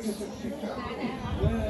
なるほど。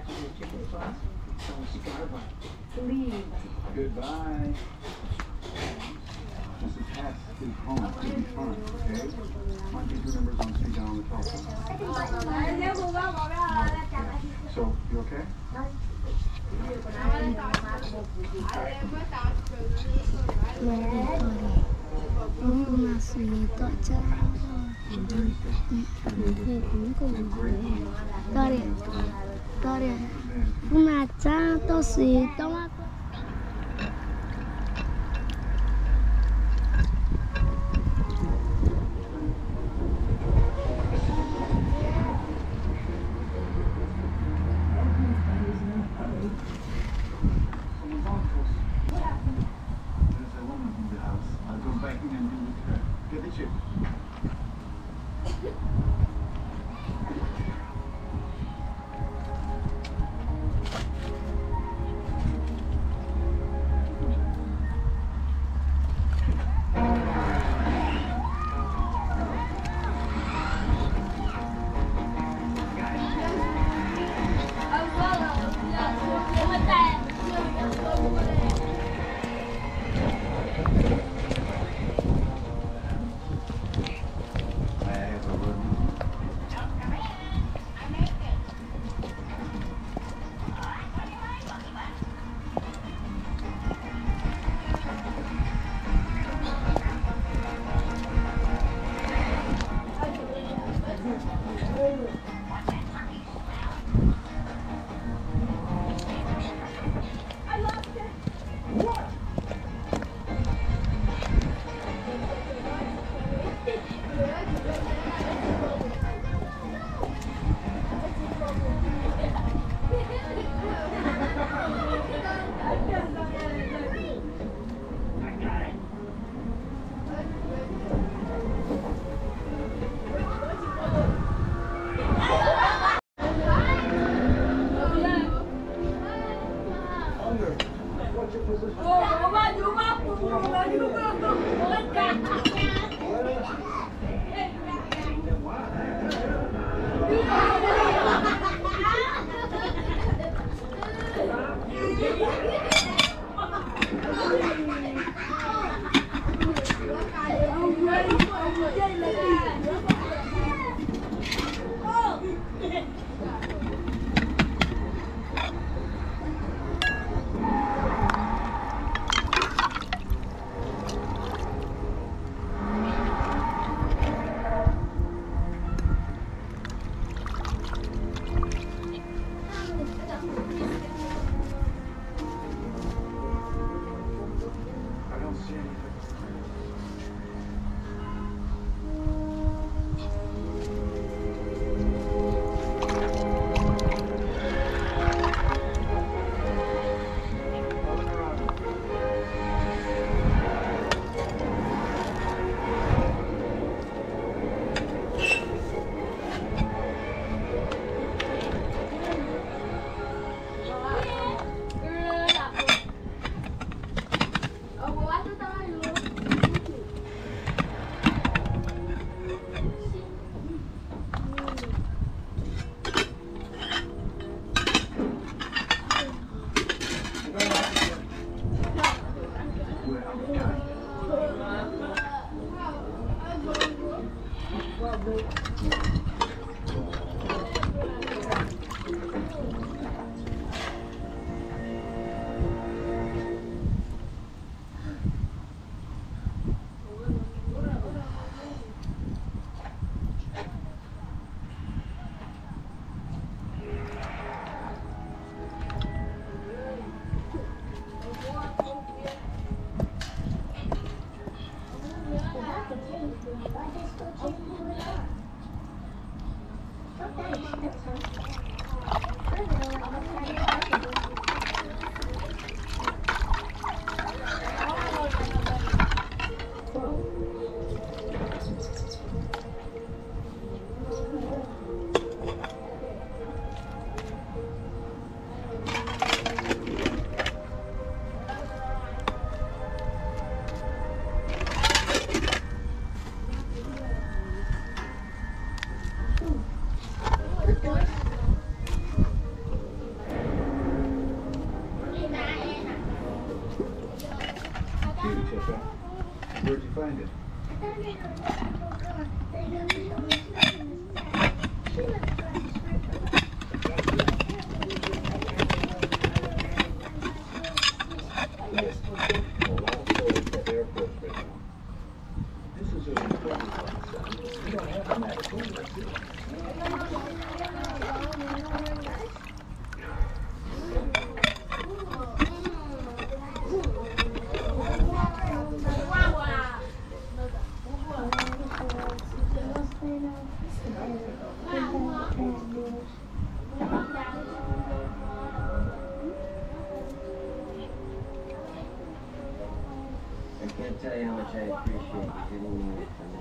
Scratches your chicken sauce. Some Starbucks. Please. Goodbye. Mrs. Hess is home. She'll be fine, okay? My teacher numbers on speed down on the telephone. So, you okay? Ông uma Fumazzata, se toma... Get the chip. Yeah. tell you how much I appreciate you doing it for me.